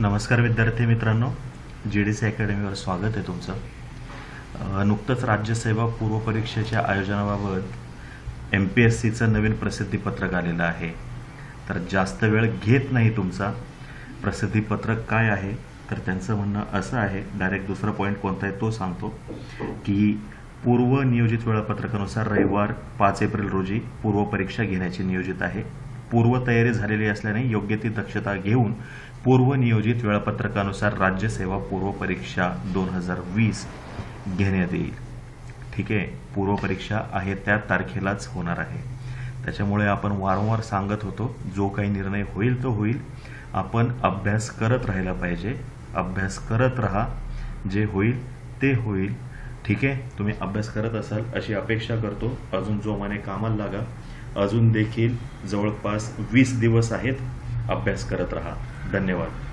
नमस्कार विद्यार्थी मित्रांनो. जी डी सी अकॅडमीवर स्वागत आहे तुमचं. नुकतंच राज्यसेवा पूर्व परीक्षेच्या आयोजनाबाबत एम पी एस सीचं नवीन प्रसिद्धीपत्रक आलेलं आहे. तर जास्त वेळ घेत नाही तुमचा. प्रसिद्धीपत्रक काय आहे? तर त्यांचं म्हणणं असं आहे डायरेक्ट दुसरा पॉईंट कोणता आहे तो सांगतो की पूर्व नियोजित वेळापत्रकानुसार रविवार पाच एप्रिल रोजी पूर्व परीक्षा घेण्याची नियोजित आहे. पूर्वतयारी झालेली असल्याने योग्य ती दक्षता घेऊन पूर्वनियोजित वेळापत्रकानुसार राज्यसेवा पूर्व परीक्षा दोन हजार वीस घेण्यात येईल. ठीक आहे पूर्वपरीक्षा आहे त्या तारखेलाच होणार आहे. त्याच्यामुळे आपण वारंवार सांगत होतो जो काही निर्णय होईल तो होईल. आपण अभ्यास करत राहायला पाहिजे. अभ्यास करत राहा जे होईल ते होईल. ठीक आहे तुम्ही अभ्यास करत असाल अशी अपेक्षा करतो. अजून जोमाने कामाला लागा. अजून देखील जवळपास वीस दिवस आहेत. अभ्यास करत राहा. धन्यवाद.